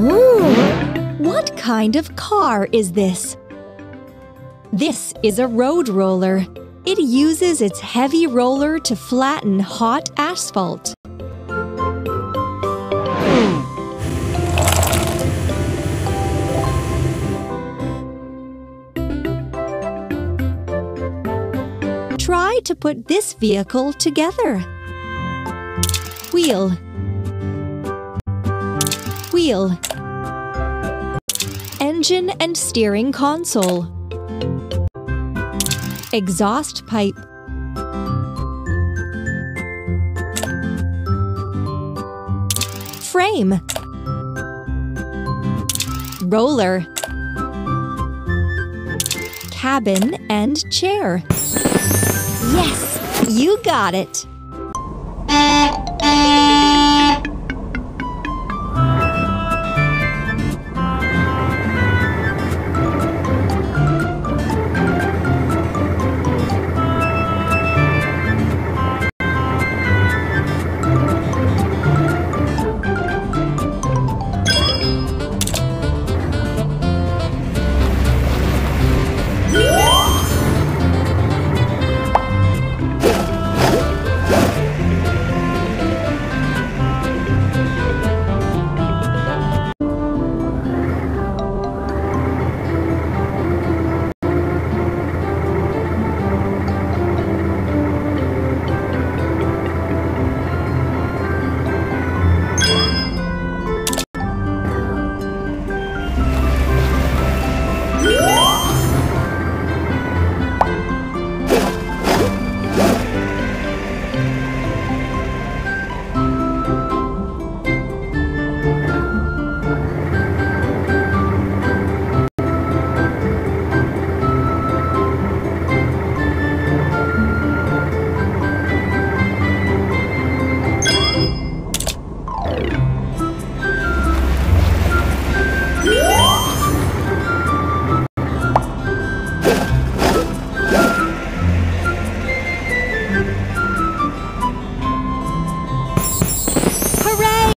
What kind of car is this? This is a road roller. It uses its heavy roller to flatten hot asphalt. Try to put this vehicle together. Wheel Wheel. Engine and steering console. Exhaust pipe. Frame. Roller. Cabin and chair. Yes, you got it!